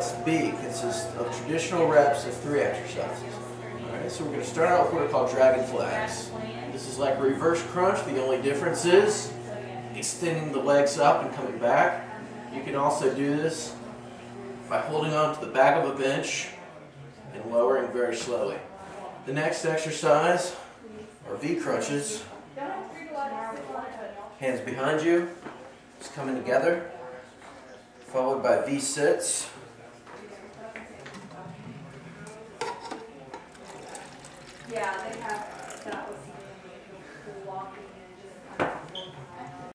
Pilates B consists of traditional reps of three exercises. Alright, so we're going to start out with what are called dragon flags. This is like reverse crunch, the only difference is extending the legs up and coming back. You can also do this by holding on to the back of a bench and lowering very slowly. The next exercise are V crunches. Hands behind you, just coming together, followed by V sits. Yeah, they have.